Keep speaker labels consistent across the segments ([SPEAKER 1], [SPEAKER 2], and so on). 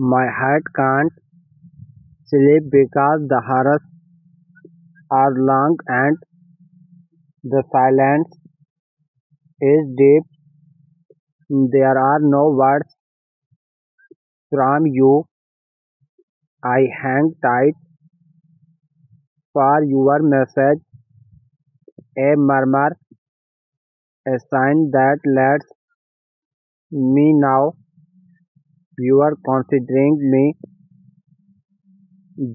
[SPEAKER 1] My heart can't sleep because the hours are long and the silence is deep. There are no words from you. I hang tight for your message, a murmur, a sign that lets me know you are considering me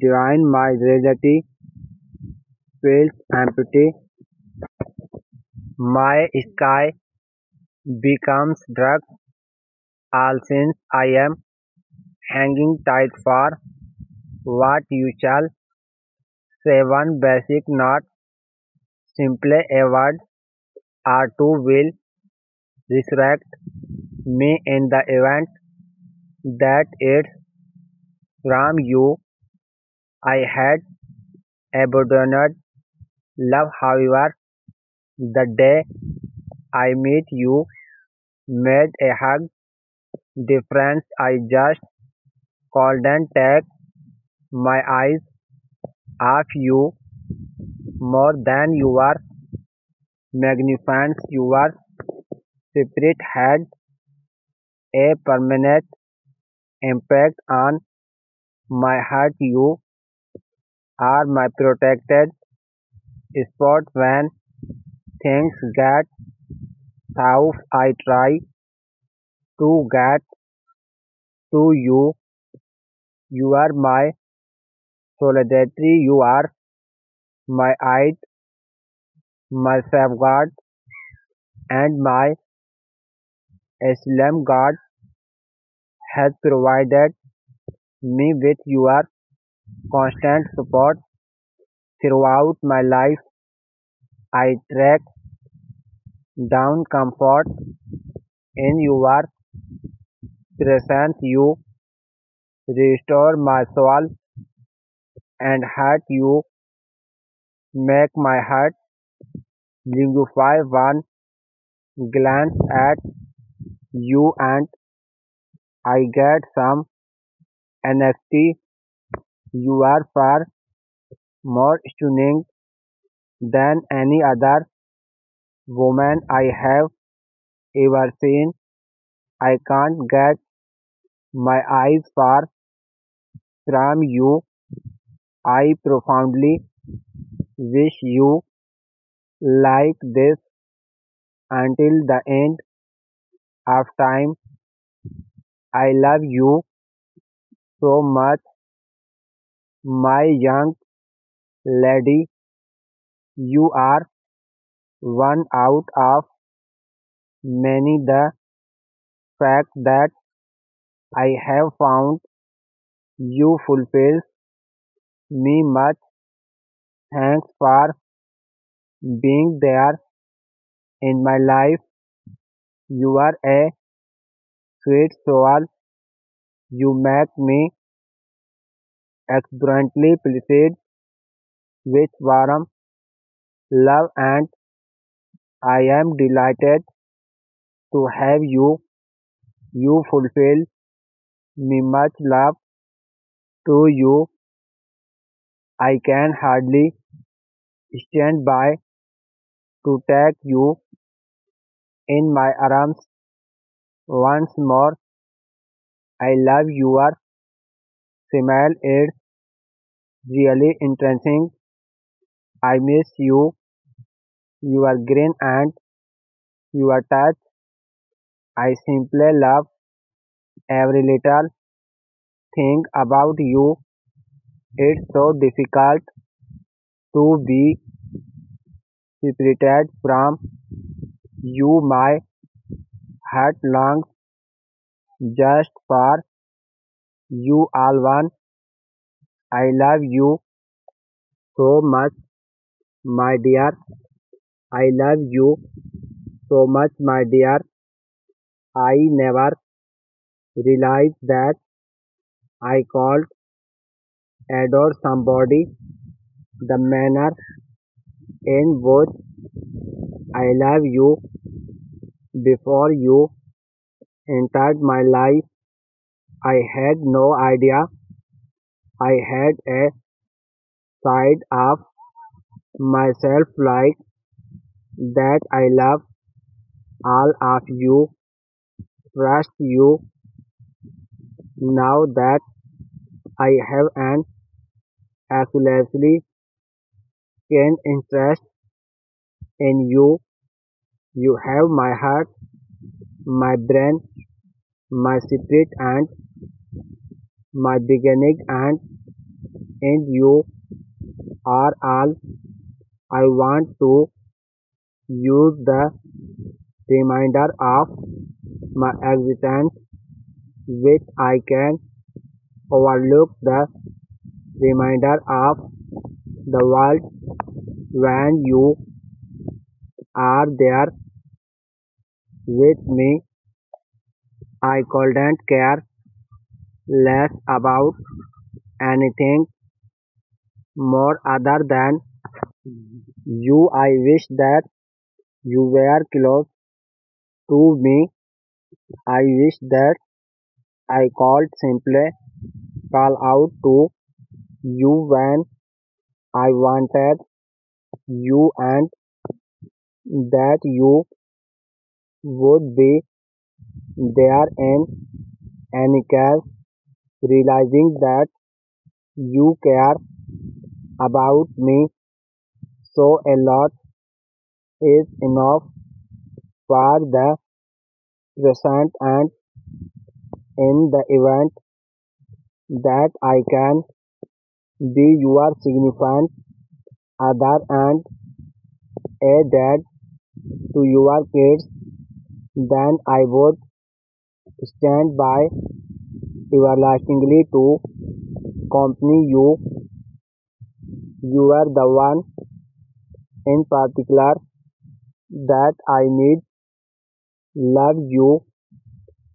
[SPEAKER 1] join my relative feels empty my sky becomes drug all since I am hanging tight for what you shall seven basic not simply award are to will respect me in the event that it's from you. I had abandoned love however the day I met you made a hug difference. I just couldn't take my eyes off you more than you your magnificence. Your spirit had a permanent impact on my heart you are my protected spot when things get tough. I try to get to you. You are my solidarity. You are my aid my safeguard and my asylum God has provided me with your constant support throughout my life. I track down comfort in your presence. You restore my soul and heart. You make my heart liquefy one glance at you and I get some honesty. You are far more stunning than any other woman I have ever seen. I can't get my eyes far from you. I profoundly wish you like this until the end of time. I love you so much, my young lady. You are one out of many. The fact that I have found you fulfills me much. Thanks for being there in my life. You are a sweet soul. You make me exuberantly pleased with warm love and I am delighted to have you. You fulfill me much love to you. I can hardly stand by to take you in my arms once more. I love your smile. It's really interesting. I miss you, your grin and your touch. I simply love every little thing about you. It's so difficult to be separated from you. My heart longs just for you all one. I love you so much, my dear. I love you so much, my dear. I never realized that I could adore somebody. The manner in which I love you before you entered my life. I had no idea I had a side of myself like that I love all of you, trust you. Now that I have an absolutely keen interest in you, you have my heart, my brain, my spirit and my beginning and end you are all I want to use the reminder of my existence which I can overlook the reminder of the world when you are there with me. I couldn't care less about anything more other than you. I wish that you were close to me. I wish that I could simply call out to you when I wanted you and that you would be there any case, realizing that you care about me so a lot is enough for the present and in the event that I can be your significant other and a dad to your kids, then I would stand by everlastingly to accompany you. You are the one in particular that I need. Love you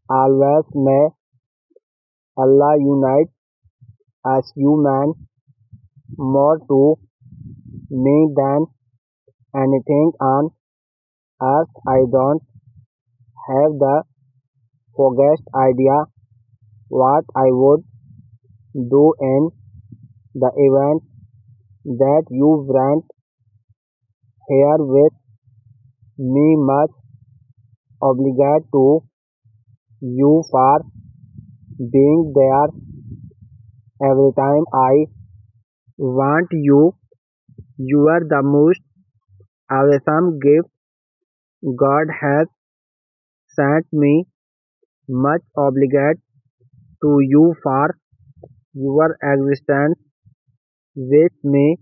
[SPEAKER 1] always. May Allah unite us human more to me than anything on earth. I don't have the foggiest idea what I would do in the event that you weren't here with me. Much obliged to you for being there every time I want you. You are the most awesome gift God has sent me. Much obliged to you for your existence with me.